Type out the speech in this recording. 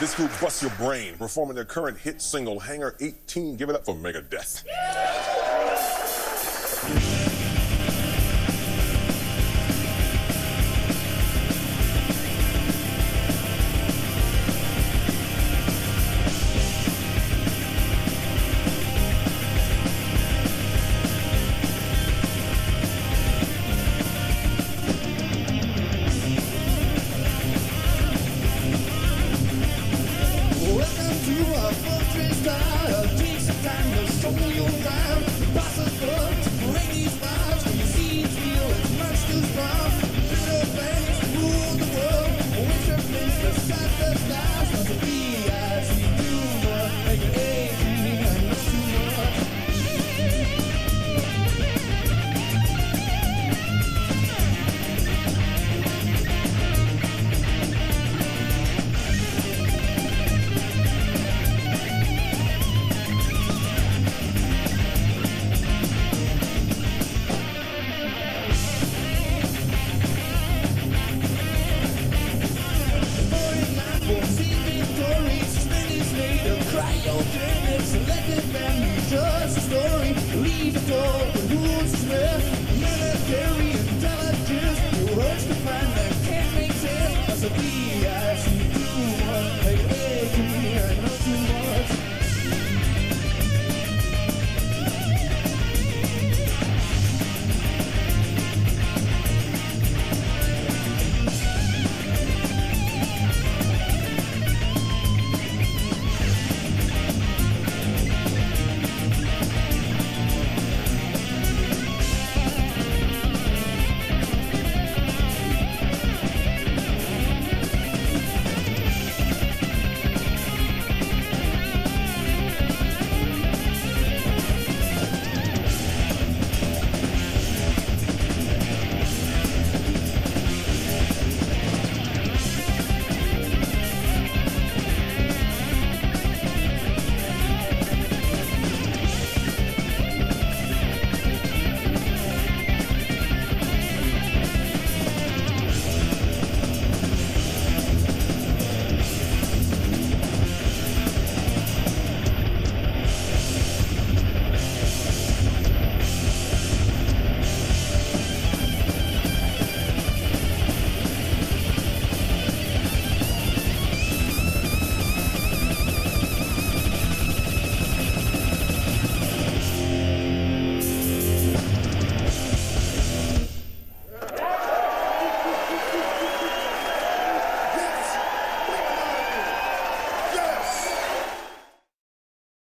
This group busts your brain, performing their current hit single, Hangar 18. Give it up for Megadeth. Welcome Sophia.